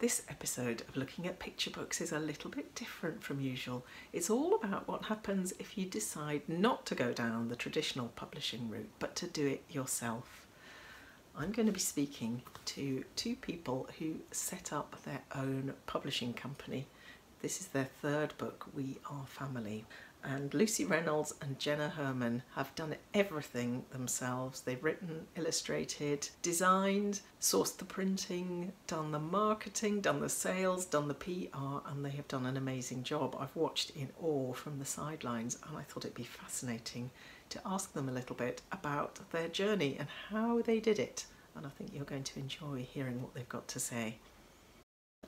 This episode of Looking at Picture Books is a little bit different from usual. It's all about what happens if you decide not to go down the traditional publishing route but to do it yourself. I'm going to be speaking to two people who set up their own publishing company. This is their third book, We Are Family and Lucy Reynolds and Jenna Herman have done everything themselves. They've written, illustrated, designed, sourced the printing, done the marketing, done the sales, done the PR, and they have done an amazing job. I've watched in awe from the sidelines, and I thought it'd be fascinating to ask them a little bit about their journey and how they did it. And I think you're going to enjoy hearing what they've got to say.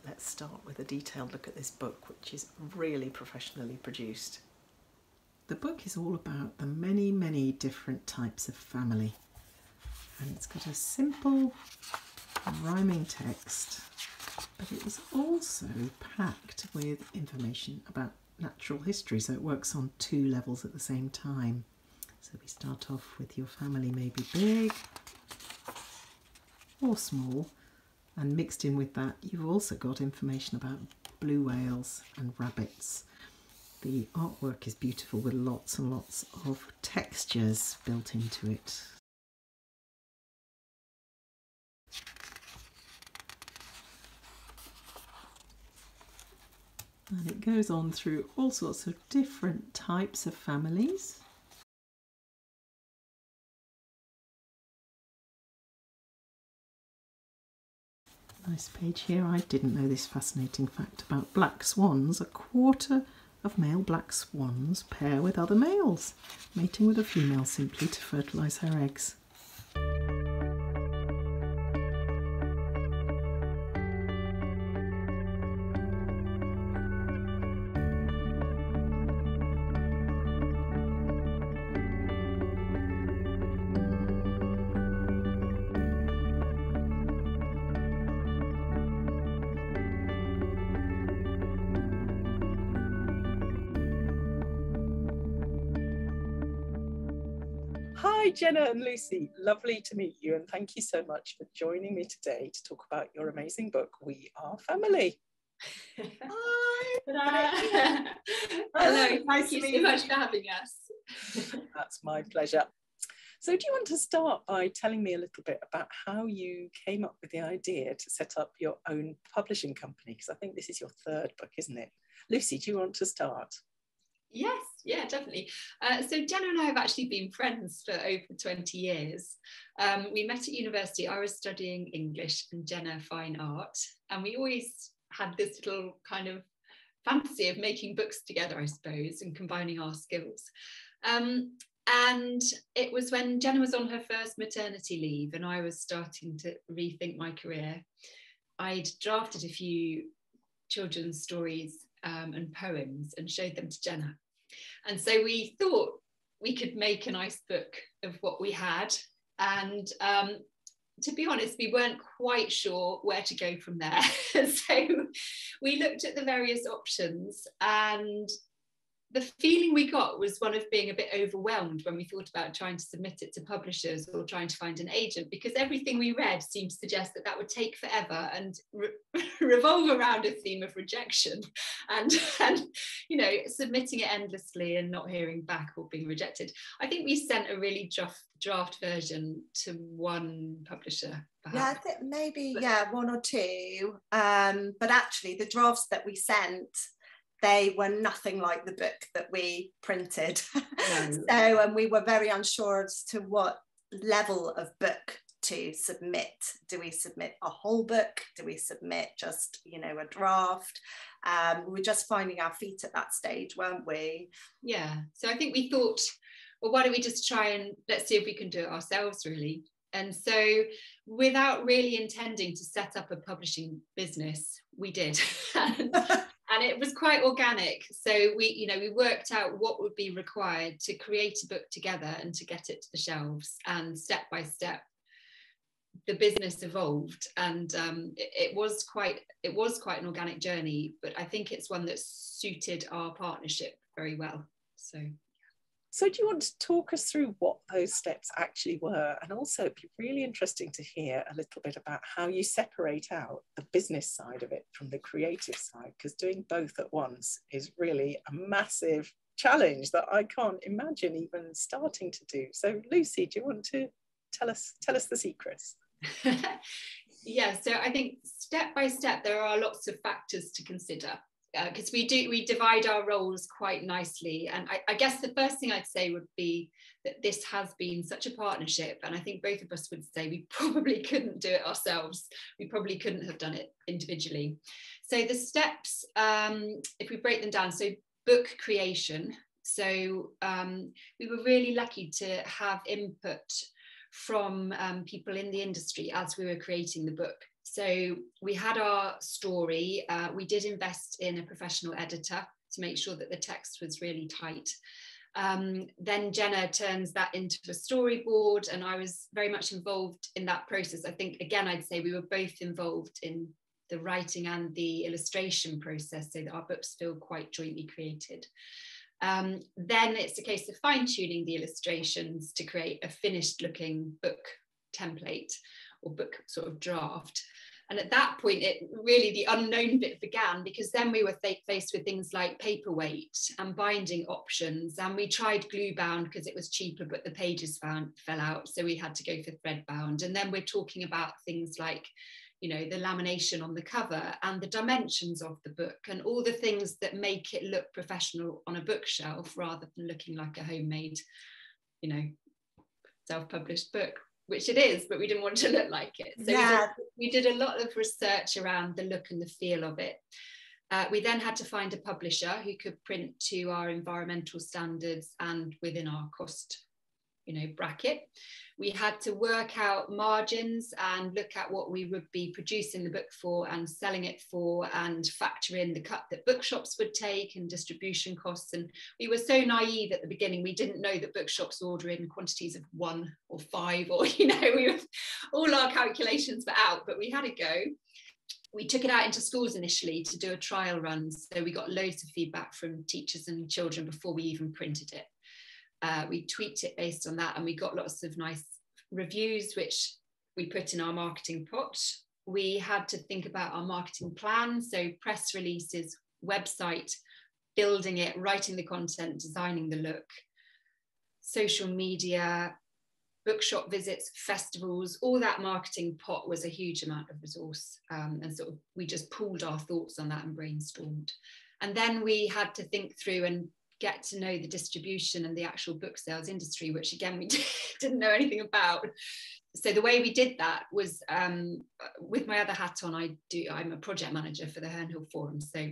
Let's start with a detailed look at this book, which is really professionally produced. The book is all about the many, many different types of family. And it's got a simple rhyming text, but it is also packed with information about natural history, so it works on two levels at the same time. So we start off with your family may be big or small, and mixed in with that, you've also got information about blue whales and rabbits the artwork is beautiful with lots and lots of textures built into it. And it goes on through all sorts of different types of families. Nice page here. I didn't know this fascinating fact about black swans. A quarter of male black swans pair with other males, mating with a female simply to fertilise her eggs. Hi, Jenna and Lucy. Lovely to meet you, and thank you so much for joining me today to talk about your amazing book, We Are Family. Hi. Hello, thank you so much for having us. That's my pleasure. So, do you want to start by telling me a little bit about how you came up with the idea to set up your own publishing company? Because I think this is your third book, isn't it? Lucy, do you want to start? Yes, yeah, definitely. Uh, so Jenna and I have actually been friends for over 20 years. Um, we met at university. I was studying English and Jenna fine art. And we always had this little kind of fantasy of making books together, I suppose, and combining our skills. Um, and it was when Jenna was on her first maternity leave and I was starting to rethink my career. I'd drafted a few children's stories um, and poems and showed them to Jenna. And so we thought we could make a nice book of what we had. And um, to be honest, we weren't quite sure where to go from there. so we looked at the various options and the feeling we got was one of being a bit overwhelmed when we thought about trying to submit it to publishers or trying to find an agent because everything we read seemed to suggest that that would take forever and re- revolve around a theme of rejection and and you know submitting it endlessly and not hearing back or being rejected i think we sent a really draft draft version to one publisher perhaps. yeah i think maybe yeah one or two um, but actually the drafts that we sent they were nothing like the book that we printed. No. so, and we were very unsure as to what level of book to submit. Do we submit a whole book? Do we submit just, you know, a draft? Um, we were just finding our feet at that stage, weren't we? Yeah. So I think we thought, well, why don't we just try and let's see if we can do it ourselves, really. And so, without really intending to set up a publishing business, we did. and, and it was quite organic. So we you know we worked out what would be required to create a book together and to get it to the shelves. And step by step the business evolved. And um, it, it, was quite it was quite an organic journey but i think it's one that suited our partnership very well. So So, do you want to talk us through what those steps actually were? And also, it'd be really interesting to hear a little bit about how you separate out the business side of it from the creative side, because doing both at once is really a massive challenge that I can't imagine even starting to do. So, Lucy, do you want to tell us tell us the secrets? yeah, so I think step by step there are lots of factors to consider because uh, we do we divide our roles quite nicely. And I, I, guess the first thing i'd say would be that this has been such a partnership and i think both of us would say we probably couldn't do it ourselves. We probably couldn't have done it individually. So the steps um, if we break them down so book creation. So um, we were really lucky to have input from um, people in the industry as we were creating the book so we had our story. Uh, we did invest in a professional editor to make sure that the text was really tight. Um, then Jenna turns that into a storyboard, and I was very much involved in that process. I think, again, I'd say we were both involved in the writing and the illustration process so that our books feel quite jointly created. Um, then it's a case of fine tuning the illustrations to create a finished looking book template or book sort of draft. And at that point, it really the unknown bit began because then we were faced with things like paperweight and binding options. And we tried glue bound because it was cheaper, but the pages found, fell out. So we had to go for thread bound. And then we're talking about things like, you know, the lamination on the cover and the dimensions of the book and all the things that make it look professional on a bookshelf rather than looking like a homemade, you know, self published book which it is, but we didn't want to look like it. So yeah. we, did, we did a lot of research around the look and the feel of it. Uh, we then had to find a publisher who could print to our environmental standards and within our cost you know bracket. We had to work out margins and look at what we would be producing the book for and selling it for and factor in the cut that bookshops would take and distribution costs. And we were so naive at the beginning. We didn't know that bookshops order in quantities of one or five or you know we were, all our calculations were out but we had a go. We took it out into schools initially to do a trial run. So we got loads of feedback from teachers and children before we even printed it uh, we tweaked it based on that and we got lots of nice reviews which we put in our marketing pot. We had to think about our marketing plan so press releases website building it writing the content designing the look social media bookshop visits festivals all that marketing pot was a huge amount of resource um, and sort of we just pooled our thoughts on that and brainstormed. And then we had to think through and get to know the distribution and the actual book sales industry, which again we didn't know anything about. So the way we did that was um, with my other hat on. I do. I'm a project manager for the Herne Hill Forum, so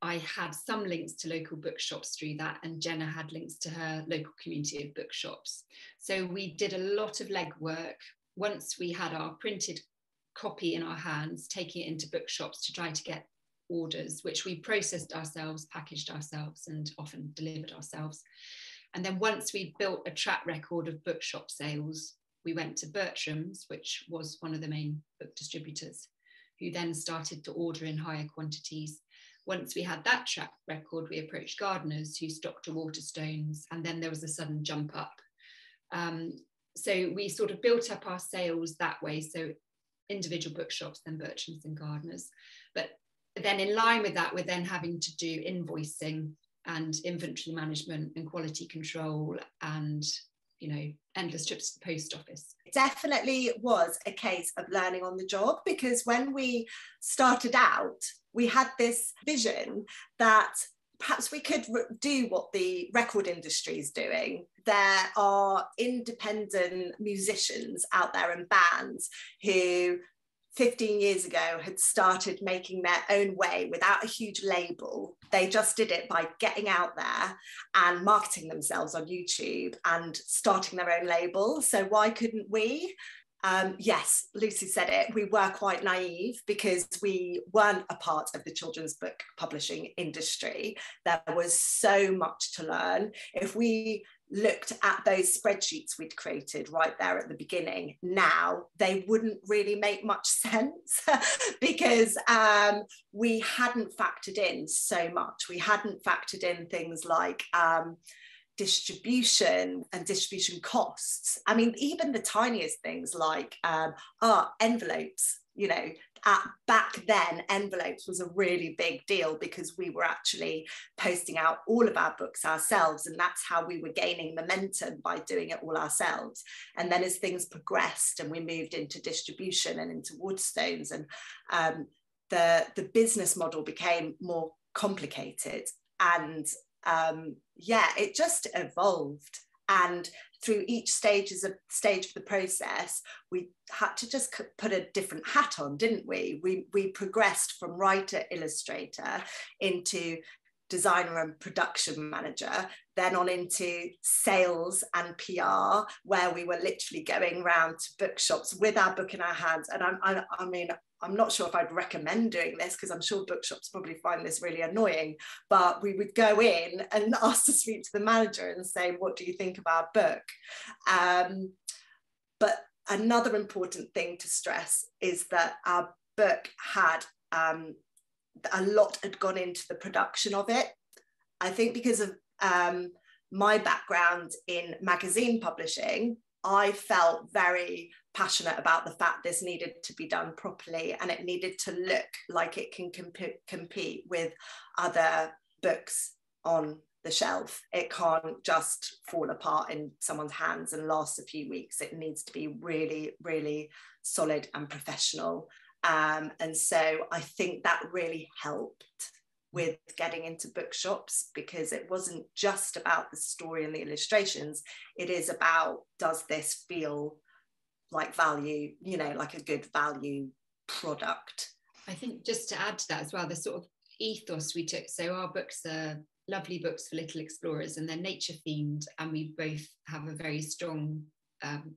I had some links to local bookshops through that, and Jenna had links to her local community of bookshops. So we did a lot of legwork. Once we had our printed copy in our hands, taking it into bookshops to try to get orders, which we processed ourselves, packaged ourselves, and often delivered ourselves. And then once we built a track record of bookshop sales, we went to Bertram's, which was one of the main book distributors, who then started to order in higher quantities. Once we had that track record, we approached Gardners who stocked to Waterstones, and then there was a sudden jump up. Um, so we sort of built up our sales that way. So individual bookshops, then Bertram's and Gardners. But then in line with that, we're then having to do invoicing and inventory management and quality control and you know endless trips to the post office it definitely was a case of learning on the job because when we started out we had this vision that perhaps we could do what the record industry is doing. There are independent musicians out there and bands who 15 years ago had started making their own way without a huge label. They just did it by getting out there and marketing themselves on YouTube and starting their own label. So why couldn't we? Um, yes, Lucy said it. We were quite naive because we weren't a part of the children's book publishing industry. There was so much to learn. If we looked at those spreadsheets we'd created right there at the beginning now they wouldn't really make much sense because um, we hadn't factored in so much we hadn't factored in things like um, distribution and distribution costs. I mean, even the tiniest things like um, our envelopes, you know, at, back then, envelopes was a really big deal because we were actually posting out all of our books ourselves. And that's how we were gaining momentum by doing it all ourselves. And then as things progressed and we moved into distribution and into Waterstones and um, the, the business model became more complicated and um, yeah, it just evolved. And through each stages of stage of the process, we had to just put a different hat on, didn't we? We we progressed from writer illustrator into designer and production manager, then on into sales and PR, where we were literally going round to bookshops with our book in our hands. And I, I, I mean, I'm not sure if I'd recommend doing this because I'm sure bookshops probably find this really annoying, but we would go in and ask to speak to the manager and say, What do you think of our book? Um, but another important thing to stress is that our book had um, a lot had gone into the production of it. I think because of um, my background in magazine publishing, I felt very passionate about the fact this needed to be done properly and it needed to look like it can comp- compete with other books on the shelf. It can't just fall apart in someone's hands and last a few weeks. It needs to be really, really solid and professional. Um, and so I think that really helped with getting into bookshops because it wasn't just about the story and the illustrations. It is about does this feel like value, you know, like a good value product. I think just to add to that as well, the sort of ethos we took. So our books are lovely books for little explorers and they're nature themed, and we both have a very strong um,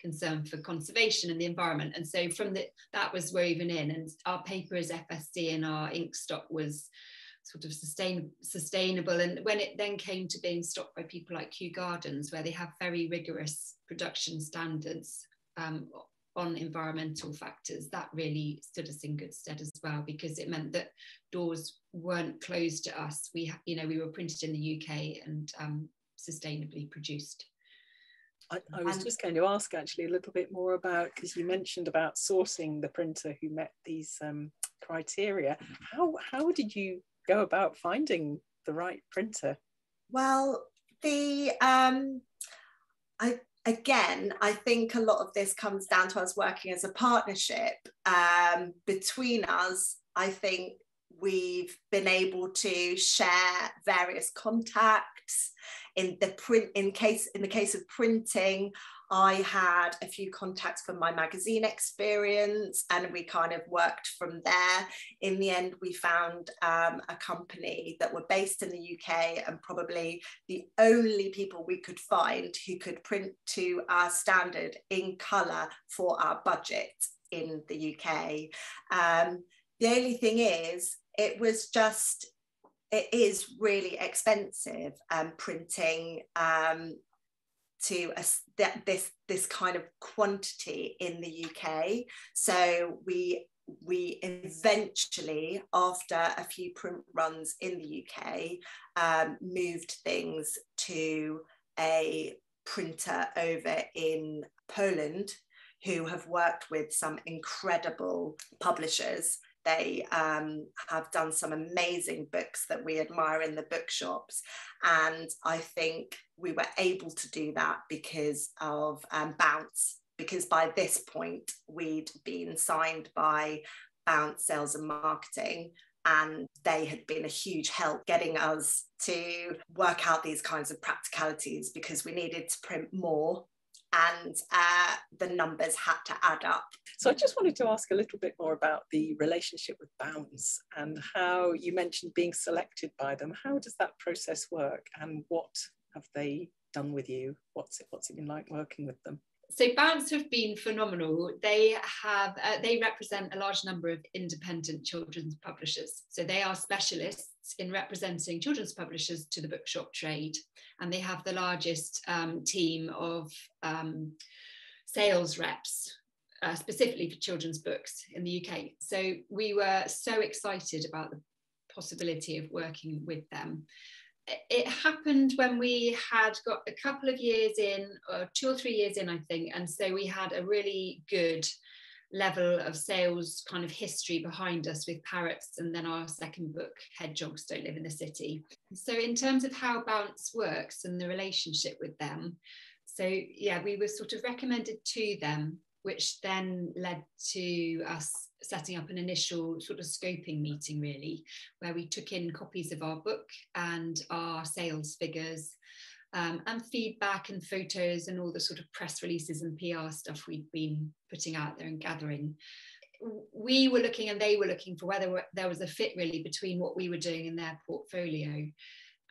concern for conservation and the environment. And so from the that was woven in, and our paper is FSC and our ink stock was sort of sustain, sustainable. And when it then came to being stocked by people like Kew Gardens, where they have very rigorous production standards um, on environmental factors, that really stood us in good stead as well because it meant that doors weren't closed to us. We, you know, we were printed in the UK and um, sustainably produced. I, I, was just going to ask actually a little bit more about because you mentioned about sourcing the printer who met these um, criteria. How how did you go about finding the right printer? Well, the um, I again, I think a lot of this comes down to us working as a partnership um, between us. I think we've been able to share various contacts in the print in case in the case of printing I had a few contacts from my magazine experience and we kind of worked from there. In the end, we found um, a company that were based in the UK and probably the only people we could find who could print to our standard in colour for our budget in the UK. Um, the only thing is, it was just it is really expensive um, printing um, to a, this this kind of quantity in the UK. So we we eventually, after a few print runs in the UK, um, moved things to a printer over in Poland who have worked with some incredible publishers they um, have done some amazing books that we admire in the bookshops. And I think we were able to do that because of um, Bounce, because by this point we'd been signed by Bounce Sales and Marketing. And they had been a huge help getting us to work out these kinds of practicalities because we needed to print more and uh, the numbers had to add up. So I just wanted to ask a little bit more about the relationship with Bounce and how you mentioned being selected by them. How does that process work and what have they done with you? What's it, what's it been like working with them? So Bounce have been phenomenal. They have uh, they represent a large number of independent children's publishers. So they are specialists in representing children's publishers to the bookshop trade, and they have the largest um, team of um, sales reps. Uh, specifically for children's books in the UK. So we were so excited about the possibility of working with them it happened when we had got a couple of years in, or two or three years in, I think. And so we had a really good level of sales kind of history behind us with parrots and then our second book hedgehogs don't live in the city so in terms of how Bounce works and the relationship with them so yeah we were sort of recommended to them which then led to us setting up an initial sort of scoping meeting really where we took in copies of our book and our sales figures um, and feedback and photos and all the sort of press releases and PR stuff we'd been putting out there and gathering. We were looking and they were looking for whether there was a fit really between what we were doing in their portfolio.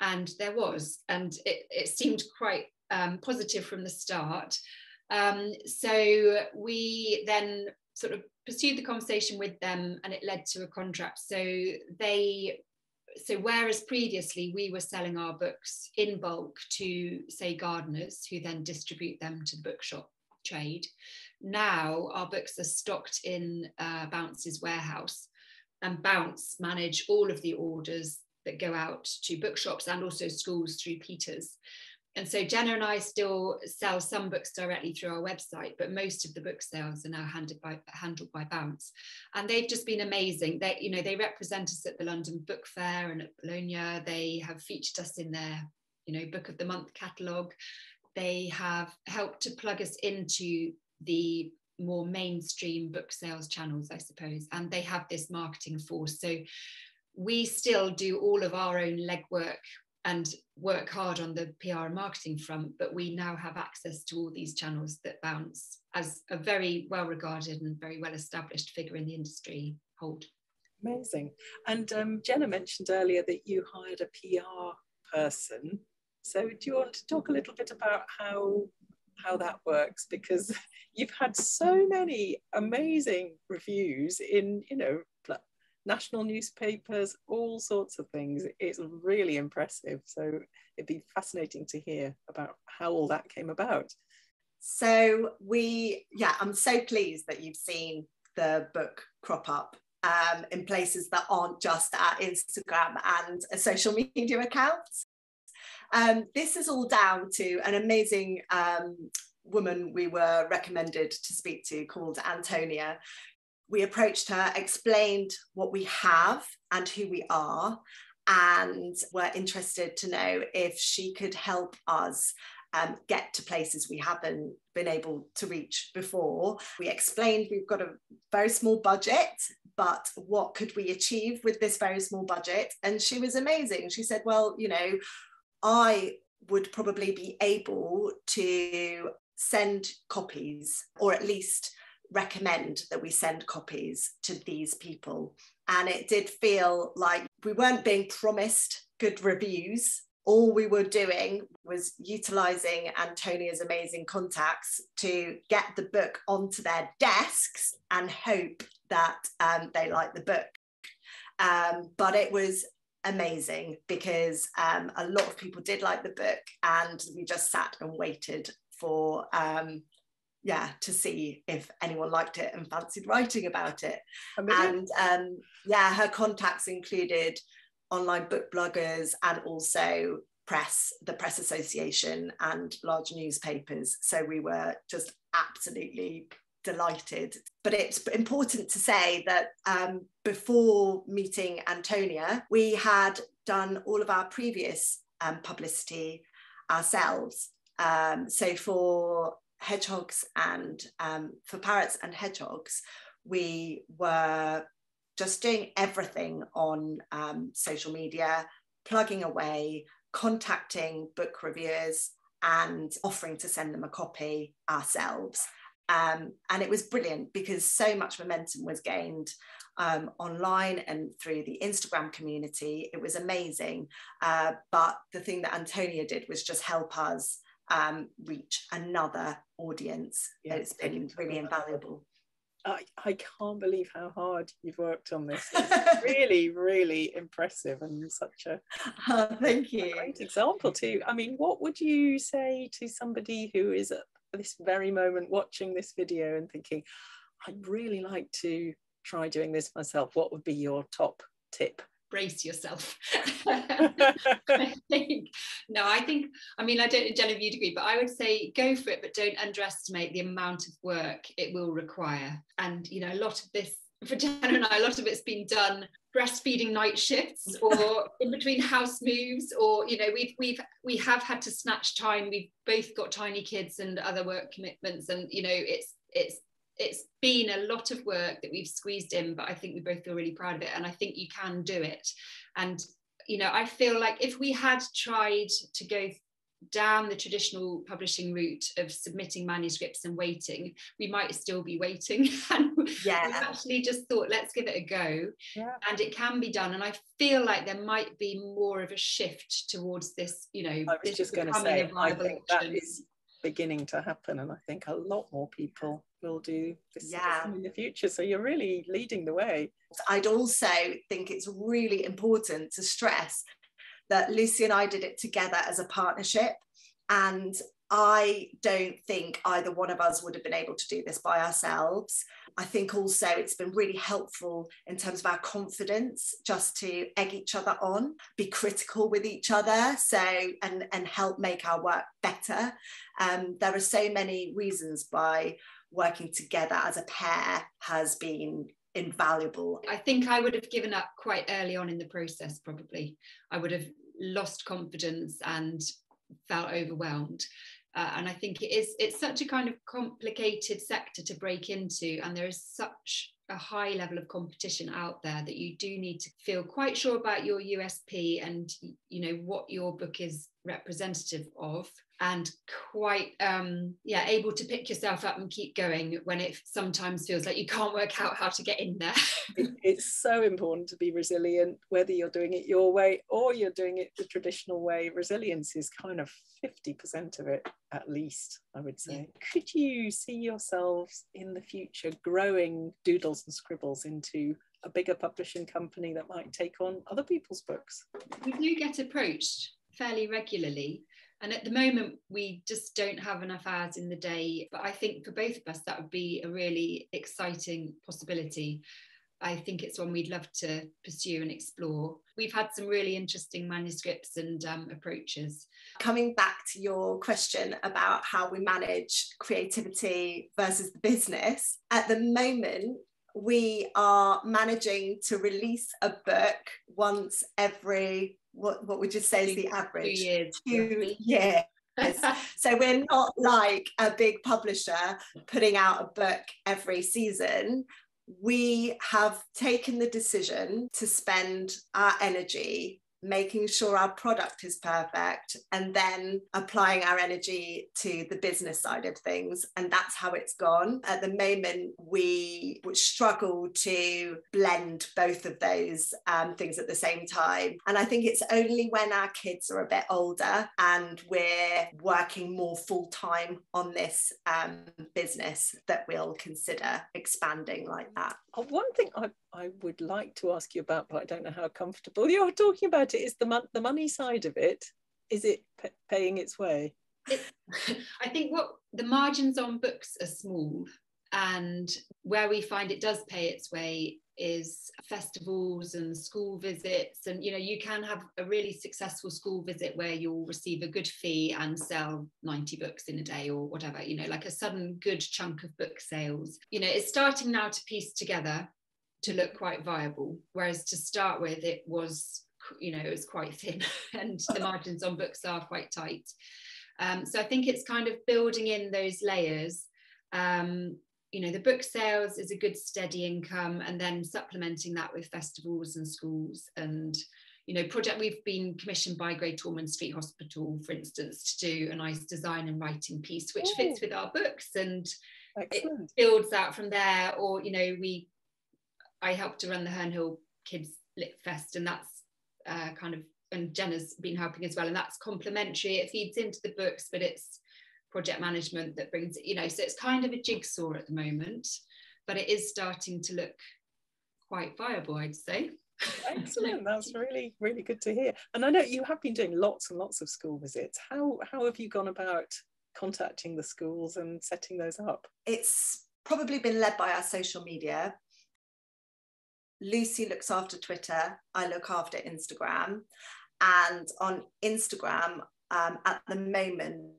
And there was, and it, it seemed quite um, positive from the start. Um, so we then sort of pursued the conversation with them and it led to a contract. So they so whereas previously we were selling our books in bulk to say Gardners who then distribute them to the bookshop trade now our books are stocked in uh, Bounce's warehouse and bounce manage all of the orders that go out to bookshops and also schools through Peters and so Jenna and I still sell some books directly through our website, but most of the book sales are now handled by handled by Bounce, and they've just been amazing. They, you know, they represent us at the London Book Fair and at Bologna. They have featured us in their, you know, Book of the Month catalogue. They have helped to plug us into the more mainstream book sales channels, I suppose, and they have this marketing force. So we still do all of our own legwork and work hard on the PR and marketing front, but we now have access to all these channels that Bounce, as a very well regarded and very well established figure in the industry, hold. Amazing. And um, Jenna mentioned earlier that you hired a PR person. So do you want to talk a little bit about how how that works? Because you've had so many amazing reviews in, you know, national newspapers, all sorts of things. It's really impressive. So it'd be fascinating to hear about how all that came about. So we, yeah, I'm so pleased that you've seen the book crop up um, in places that aren't just our Instagram and social media accounts. Um, this is all down to an amazing um, woman we were recommended to speak to called Antonia, we approached her, explained what we have and who we are, and were interested to know if she could help us um, get to places we haven't been able to reach before. We explained we've got a very small budget, but what could we achieve with this very small budget? And she was amazing. She said, Well, you know, I would probably be able to send copies or at least recommend that we send copies to these people. And it did feel like we weren't being promised good reviews. All we were doing was utilizing Antonia's amazing contacts to get the book onto their desks and hope that um, they like the book. Um, but it was amazing because um, a lot of people did like the book and we just sat and waited for um, yeah to see if anyone liked it and fancied writing about it. And um, yeah her contacts included online book bloggers and also press the press association and large newspapers. So we were just absolutely delighted. But it's important to say that um, before meeting Antonia we had done all of our previous um, publicity ourselves. Um, so for hedgehogs and um, for parrots and hedgehogs, we were just doing everything on um, social media, plugging away, contacting book reviewers, and offering to send them a copy ourselves. Um, and it was brilliant because so much momentum was gained um, online and through the Instagram community. It was amazing. Uh, but the thing that Antonia did was just help us um, reach another audience. Yeah, it's been really invaluable. I, I can't believe how hard you've worked on this. It's really, really impressive and such a oh, thank you. great example too. I mean, what would you say to somebody who is at this very moment watching this video and thinking, I'd really like to try doing this myself? What would be your top tip brace yourself. I think, no, I think, I mean, I don't know, Jen, if you'd agree, but I would say go for it, but don't underestimate the amount of work it will require. And, you know, a lot of this, for Jen and I, a lot of it's been done breastfeeding night shifts mm. or in between house moves or you know we've we've we have had to snatch time we've both got tiny kids and other work commitments and you know it's it's it's been a lot of work that we've squeezed in, but I think we both feel really proud of it. And I think you can do it. And, you know, I feel like if we had tried to go down the traditional publishing route of submitting manuscripts and waiting, we might still be waiting. and yeah. we actually just thought, let's give it a go. Yeah. And it can be done. And I feel like there might be more of a shift towards this, you know, I was just going to say, I think that is beginning to happen. And I think a lot more people will do this yeah. in the future. So you're really leading the way. I'd also think it's really important to stress that Lucy and I did it together as a partnership. And I don't think either one of us would have been able to do this by ourselves. I think also it's been really helpful in terms of our confidence just to egg each other on, be critical with each other, so and and help make our work better. Um, there are so many reasons why working together as a pair has been invaluable. I think I would have given up quite early on in the process, probably. I would have lost confidence and felt overwhelmed. Uh, and I think it is it's such a kind of complicated sector to break into, and there is such a high level of competition out there that you do need to feel quite sure about your USP and you know what your book is representative of and quite um yeah able to pick yourself up and keep going when it sometimes feels like you can't work out how to get in there. It's so important to be resilient whether you're doing it your way or you're doing it the traditional way. Resilience is kind of 50% of it at least i would say. Yeah. could you see yourselves in the future growing Doodles and Scribbles into a bigger publishing company that might take on other people's books? We do get approached fairly regularly and at the moment, we just don't have enough hours in the day. But I think for both of us, that would be a really exciting possibility. I think it's one we'd love to pursue and explore. We've had some really interesting manuscripts and um, approaches. Coming back to your question about how we manage creativity versus the business, at the moment, we are managing to release a book once every what, what would you say is the average? Two years. Two years. so we're not like a big publisher putting out a book every season. We have taken the decision to spend our energy making sure our product is perfect, and then applying our energy to the business side of things. And that's how it's gone. At the moment, we struggle to blend both of those um, things at the same time. And I think it's only when our kids are a bit older and we're working more full time on this um, business that we'll consider expanding like that. Uh, one thing I, I would like to ask you about, but I don't know how comfortable you're talking about it, is the, mon- the money side of it. Is it p- paying its way? It, I think what the margins on books are small, and where we find it does pay its way is festivals and school visits and you know you can have a really successful school visit where you'll receive a good fee and sell 90 books in a day or whatever you know like a sudden good chunk of book sales you know it's starting now to piece together to look quite viable whereas to start with it was you know it was quite thin and the margins on books are quite tight um, so i think it's kind of building in those layers um, you know the book sales is a good steady income and then supplementing that with festivals and schools and you know project we've been commissioned by Great Ormond Street Hospital for instance to do a nice design and writing piece which Ooh. fits with our books and Excellent. it builds out from there or you know we i helped to run the Herne Hill kids lit fest and that's uh, kind of and Jenna's been helping as well and that's complementary it feeds into the books but it's project management that brings it, you know, so it's kind of a jigsaw at the moment, but it is starting to look quite viable, I'd say. Excellent. That's really, really good to hear. And I know you have been doing lots and lots of school visits. How how have you gone about contacting the schools and setting those up? It's probably been led by our social media Lucy looks after Twitter, I look after Instagram. And on Instagram, um, at the moment,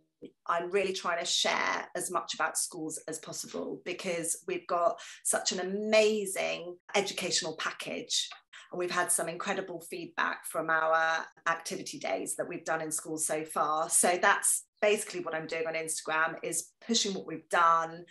I'm really trying to share as much about schools as possible because we've got such an amazing educational package. And we've had some incredible feedback from our activity days that we've done in schools so far. So that's basically what I'm doing on Instagram is pushing what we've done,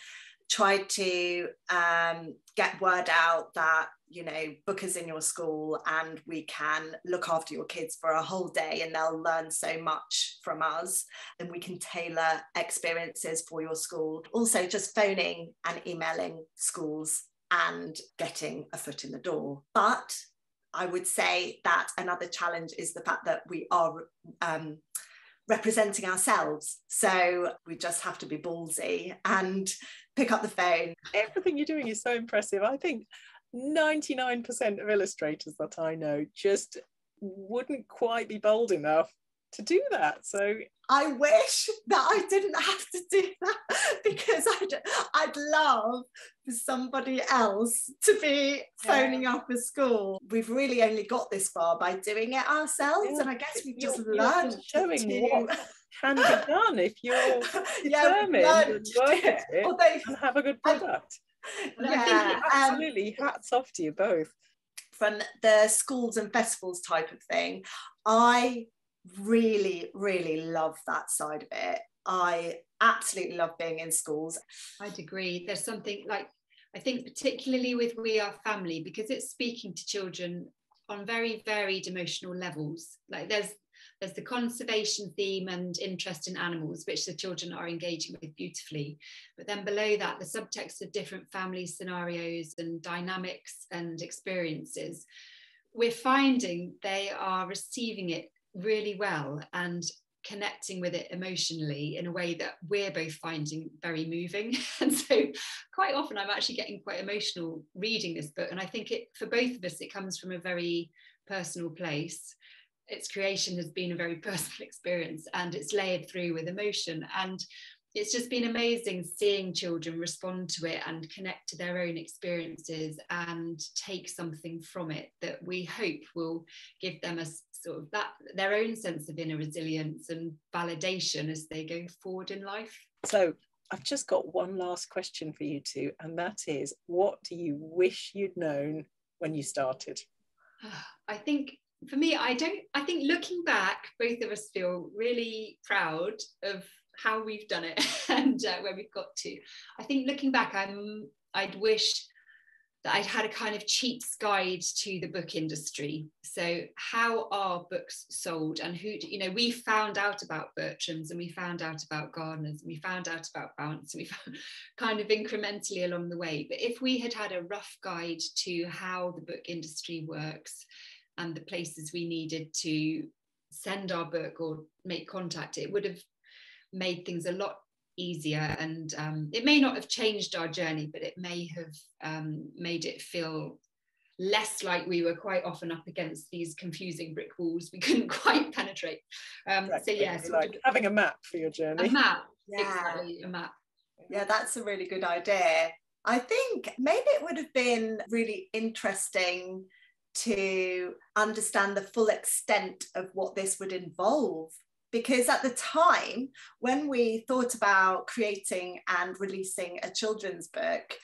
try to um, get word out that you know book us in your school and we can look after your kids for a whole day and they'll learn so much from us and we can tailor experiences for your school also just phoning and emailing schools and getting a foot in the door but i would say that another challenge is the fact that we are um, representing ourselves. So we just have to be ballsy and pick up the phone. Everything you're doing is so impressive. I think 99% of illustrators that I know just wouldn't quite be bold enough to do that. So I wish that I didn't have to do that because I'd, I'd love for somebody else to be phoning yeah. up a school. We've really only got this far by doing it ourselves, yeah. and I guess we've just you're, learned you're showing to... what can be done if you're determined yeah, and work at it Although, and have a good product. yeah, um, absolutely. Um, hats off to you both. From the schools and festivals type of thing, I really, really love that side of it. I absolutely love being in schools. I'd agree. There's something like, I think, particularly with We Are Family, because it's speaking to children on very varied emotional levels. Like there's there's the conservation theme and interest in animals, which the children are engaging with beautifully. But then below that, the subtext of different family scenarios and dynamics and experiences. We're finding they are receiving it really well and connecting with it emotionally in a way that we're both finding very moving and so quite often i'm actually getting quite emotional reading this book and i think it for both of us it comes from a very personal place its creation has been a very personal experience and it's layered through with emotion and it's just been amazing seeing children respond to it and connect to their own experiences and take something from it that we hope will give them a sort of that their own sense of inner resilience and validation as they go forward in life so I've just got one last question for you two, and that is what do you wish you'd known when you started? I think for me, I don't, I think looking back, both of us feel really proud of how we've done it and uh, where we've got to. I think looking back, I'm, I'd wish that I'd had a kind of cheats guide to the book industry. So how are books sold and who, you know, we found out about Bertram's and we found out about Gardners and we found out about Bounce and we found kind of incrementally along the way. But if we had had a rough guide to how the book industry works, and the places we needed to send our book or make contact, it would have made things a lot easier. And um, it may not have changed our journey, but it may have um, made it feel less like we were quite often up against these confusing brick walls we couldn't quite penetrate. Um, exactly. So yes, yeah, like having a map for your journey. A map, yeah. exactly, a map. Yeah, that's a really good idea. I think maybe it would have been really interesting to understand the full extent of what this would involve. Because at the time, when we thought about creating and releasing a children's book,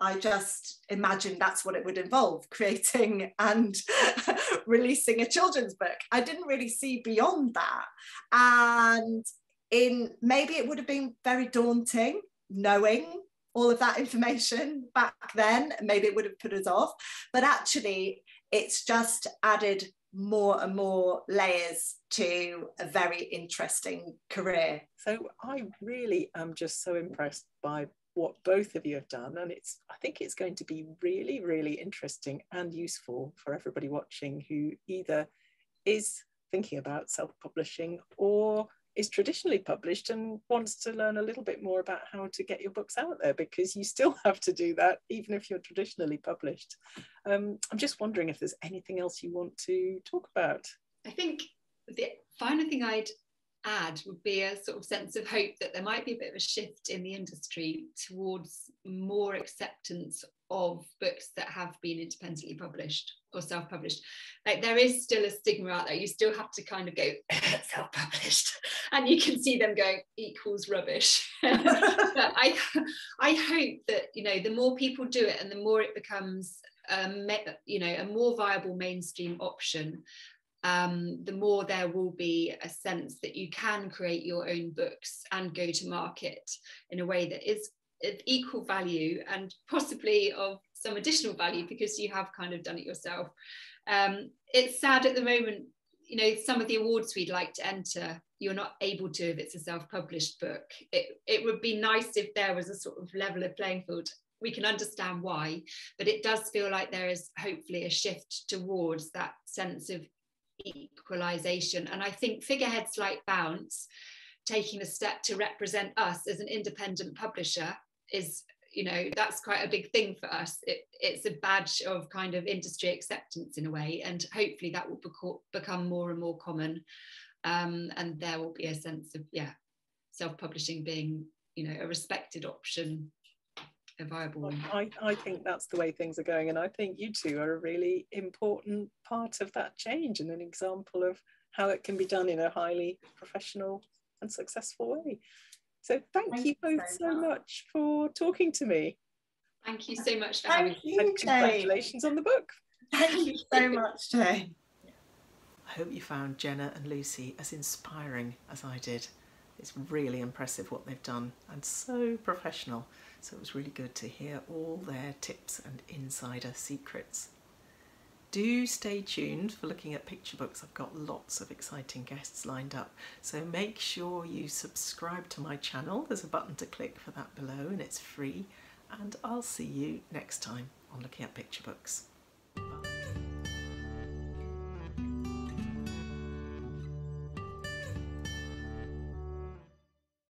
I just imagined that's what it would involve creating and releasing a children's book. I didn't really see beyond that. And in maybe it would have been very daunting knowing all of that information back then. Maybe it would have put us off. But actually, it's just added more and more layers to a very interesting career. So I really am just so impressed by what both of you have done and it's I think it's going to be really really interesting and useful for everybody watching who either is thinking about self-publishing or is traditionally published and wants to learn a little bit more about how to get your books out there because you still have to do that even if you're traditionally published. Um, I'm just wondering if there's anything else you want to talk about. I think the final thing I'd add would be a sort of sense of hope that there might be a bit of a shift in the industry towards more acceptance of books that have been independently published or self-published. Like there is still a stigma out there. You still have to kind of go self-published. And you can see them going equals rubbish. But i i hope that you know the more people do it and the more it becomes um, you know a more viable mainstream option um, the more there will be a sense that you can create your own books and go to market in a way that is of equal value and possibly of some additional value because you have kind of done it yourself. Um, it's sad at the moment, you know, some of the awards we'd like to enter, you're not able to if it's a self-published book. It, it would be nice if there was a sort of level of playing field. We can understand why, but it does feel like there is hopefully a shift towards that sense of equalization. And I think figureheads like Bounce taking a step to represent us as an independent publisher is you know that's quite a big thing for us. It, it's a badge of kind of industry acceptance in a way and hopefully that will beco- become more and more common. Um, and there will be a sense of yeah self-publishing being you know a respected option a viable one. I, I think that's the way things are going and i think you two are a really important part of that change and an example of how it can be done in a highly professional and successful way so thank, thank you both so much. much. for talking to me. Thank you so much for thank having you, me. Congratulations on the book. Thank you so much, Jane. I hope you found Jenna and Lucy as inspiring as I did. It's really impressive what they've done and so professional. So it was really good to hear all their tips and insider secrets do stay tuned for looking at picture books. I've got lots of exciting guests lined up. So make sure you subscribe to my channel. There's a button to click for that below and it's free. And I'll see you next time on Looking at Picture Books.